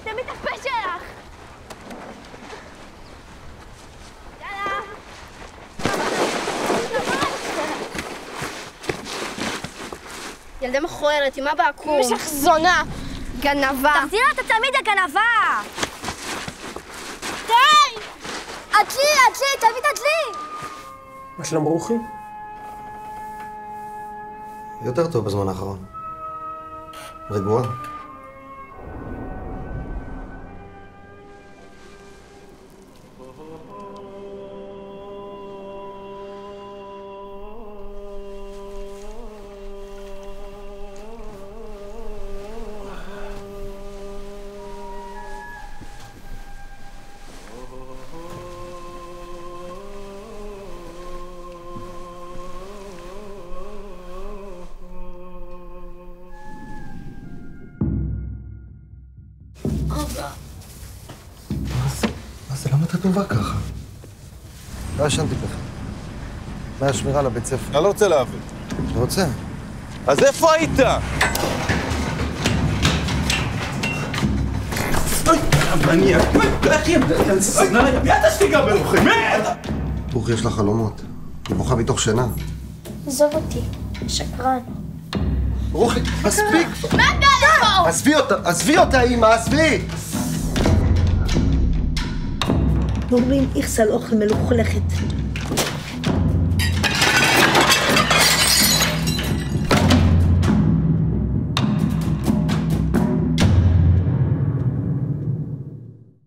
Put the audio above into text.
סתמי את הפה שלך! יאללה! ילדה מכוערת, עם אבא עקום. יש לך זונה! גנבה. תחזיר לה את התלמיד הגנבה! די! עדלי, עדלי, תלמיד עדלי! מה שלום רוחי? יותר טוב בזמן האחרון. רגועה. מה זה? למה אתה טובה ככה? לא ישנתי ככה. מהשמירה לבית ספר. אני לא רוצה להבין. אתה רוצה? אז איפה היית? רוחי, יש לה חלומות. היא בוכה מתוך שינה. עזוב אותי, שקרן. רוחי, מספיק! עזבי אותה, עזבי אותה, אמא, עזבי! אומרים איכס על אוכל מלוכלכת.